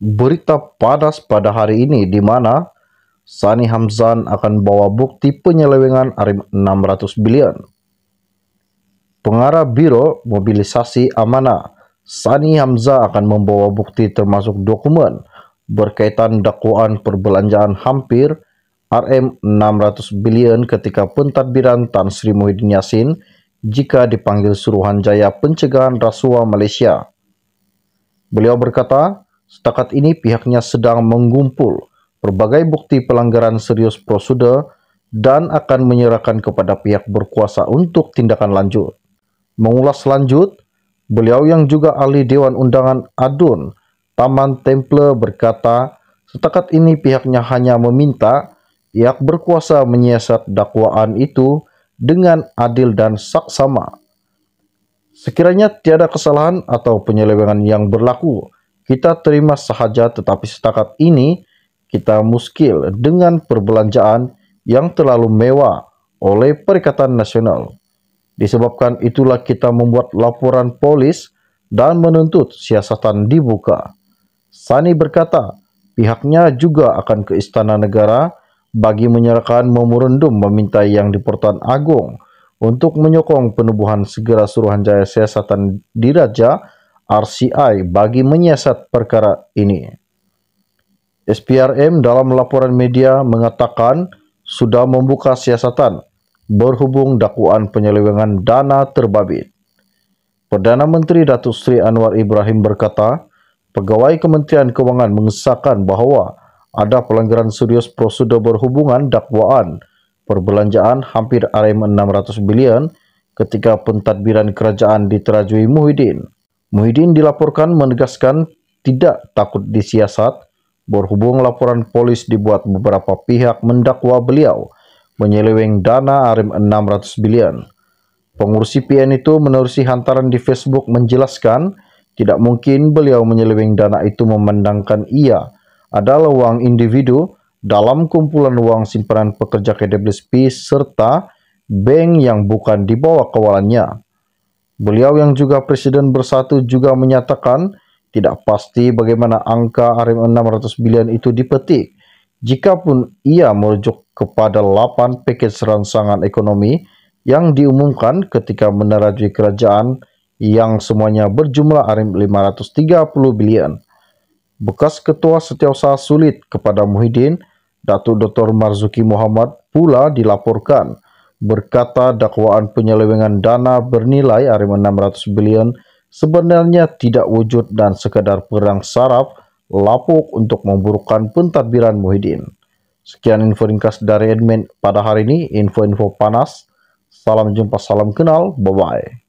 berita panas pada hari ini di mana Sani Hamzan akan bawa bukti penyelewengan Arim 600 bilion. Pengarah Biro Mobilisasi Amanah, Sani Hamzah akan membawa bukti termasuk dokumen berkaitan dakwaan perbelanjaan hampir RM 600 bilion ketika pentadbiran Tan Sri Muhyiddin Yassin jika dipanggil Suruhanjaya Pencegahan Rasuah Malaysia. Beliau berkata, setakat ini pihaknya sedang mengumpul berbagai bukti pelanggaran serius prosedur dan akan menyerahkan kepada pihak berkuasa untuk tindakan lanjut. Mengulas lanjut, beliau yang juga ahli Dewan Undangan Adun Taman Temple berkata, setakat ini pihaknya hanya meminta pihak berkuasa menyiasat dakwaan itu dengan adil dan saksama. Sekiranya tiada kesalahan atau penyelewengan yang berlaku, kita terima sahaja tetapi setakat ini kita muskil dengan perbelanjaan yang terlalu mewah oleh Perikatan Nasional. Disebabkan itulah kita membuat laporan polis dan menuntut siasatan dibuka. Sani berkata, pihaknya juga akan ke Istana Negara bagi menyerahkan memorandum meminta yang di Agung untuk menyokong penubuhan segera Suruhanjaya Siasatan Diraja RCI bagi menyiasat perkara ini. SPRM dalam laporan media mengatakan sudah membuka siasatan berhubung dakwaan penyelewengan dana terbabit. Perdana Menteri Datuk Seri Anwar Ibrahim berkata, Pegawai Kementerian Keuangan mengesahkan bahawa ada pelanggaran serius prosedur berhubungan dakwaan perbelanjaan hampir RM600 bilion ketika pentadbiran kerajaan diterajui Muhyiddin. Muhyiddin dilaporkan menegaskan tidak takut disiasat berhubung laporan polis dibuat beberapa pihak mendakwa beliau menyeleweng dana RM600 bilion. Pengurus CPN itu menerusi hantaran di Facebook menjelaskan tidak mungkin beliau menyeleweng dana itu memandangkan ia adalah uang individu dalam kumpulan uang simpanan pekerja KWSP serta bank yang bukan di bawah kawalannya. Beliau yang juga Presiden Bersatu juga menyatakan tidak pasti bagaimana angka RM600 bilion itu dipetik. Jikapun ia merujuk kepada 8 paket serangsangan ekonomi yang diumumkan ketika menerajui kerajaan yang semuanya berjumlah RM530 bilion. Bekas Ketua Setiausaha Sulit kepada Muhyiddin, Datuk Dr. Marzuki Muhammad pula dilaporkan berkata dakwaan penyelewengan dana bernilai RM600 bilion sebenarnya tidak wujud dan sekadar perang saraf lapuk untuk memburukkan pentadbiran Muhyiddin. Sekian info ringkas dari admin pada hari ini, info-info panas. Salam jumpa, salam kenal, bye-bye.